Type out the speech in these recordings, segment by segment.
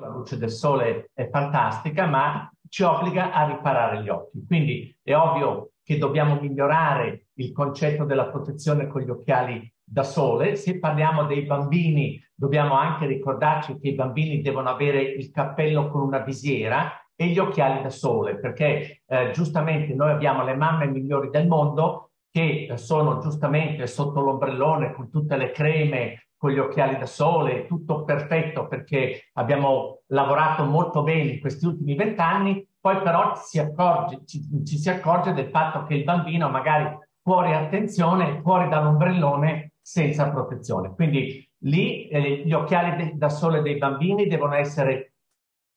la luce del sole è fantastica, ma ci obbliga a riparare gli occhi. Quindi è ovvio che dobbiamo migliorare il concetto della protezione con gli occhiali da sole. Se parliamo dei bambini, dobbiamo anche ricordarci che i bambini devono avere il cappello con una visiera e gli occhiali da sole, perché eh, giustamente noi abbiamo le mamme migliori del mondo che sono giustamente sotto l'ombrellone con tutte le creme con gli occhiali da sole, tutto perfetto perché abbiamo lavorato molto bene in questi ultimi vent'anni, poi però si accorge, ci, ci, si accorge del fatto che il bambino magari fuori attenzione, fuori dall'ombrellone senza protezione. Quindi lì eh, gli occhiali de, da sole dei bambini devono essere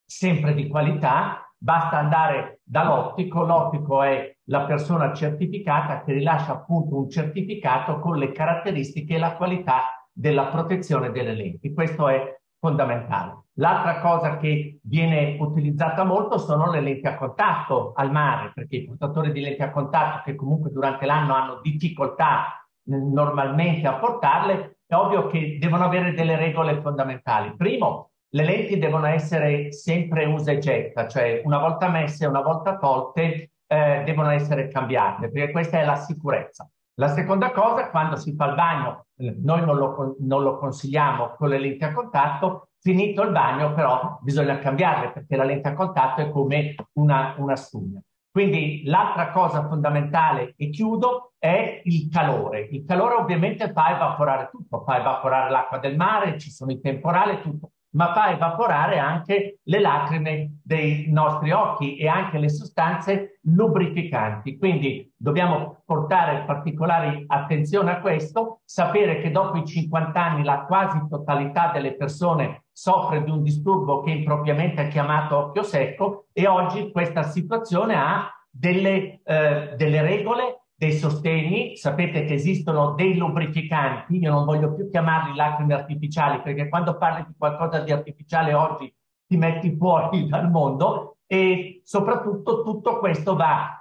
sempre di qualità, basta andare dall'ottico, l'ottico è la persona certificata che rilascia appunto un certificato con le caratteristiche e la qualità della protezione delle lenti. Questo è fondamentale. L'altra cosa che viene utilizzata molto sono le lenti a contatto al mare, perché i portatori di lenti a contatto che comunque durante l'anno hanno difficoltà normalmente a portarle, è ovvio che devono avere delle regole fondamentali. Primo, le lenti devono essere sempre usa e getta, cioè una volta messe, una volta tolte, eh, devono essere cambiate, perché questa è la sicurezza. La seconda cosa, quando si fa il bagno, eh, noi non lo, non lo consigliamo con le lenti a contatto, finito il bagno però bisogna cambiarle perché la lente a contatto è come una, una spugna. Quindi l'altra cosa fondamentale, e chiudo, è il calore. Il calore ovviamente fa evaporare tutto, fa evaporare l'acqua del mare, ci sono i temporali, tutto ma fa evaporare anche le lacrime dei nostri occhi e anche le sostanze lubrificanti. Quindi dobbiamo portare particolare attenzione a questo, sapere che dopo i 50 anni la quasi totalità delle persone soffre di un disturbo che impropriamente è chiamato occhio secco e oggi questa situazione ha delle, eh, delle regole dei sostegni, sapete che esistono dei lubrificanti, io non voglio più chiamarli lacrime artificiali perché quando parli di qualcosa di artificiale oggi ti metti fuori dal mondo e soprattutto tutto questo va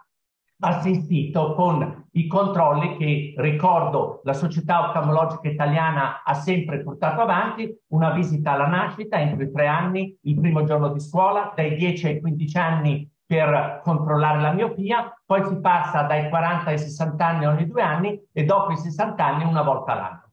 assistito con i controlli che ricordo la società oftalmologica italiana ha sempre portato avanti, una visita alla nascita entro i tre anni, il primo giorno di scuola, dai 10 ai 15 anni per controllare la miopia, poi si passa dai 40 ai 60 anni ogni due anni e dopo i 60 anni una volta l'anno.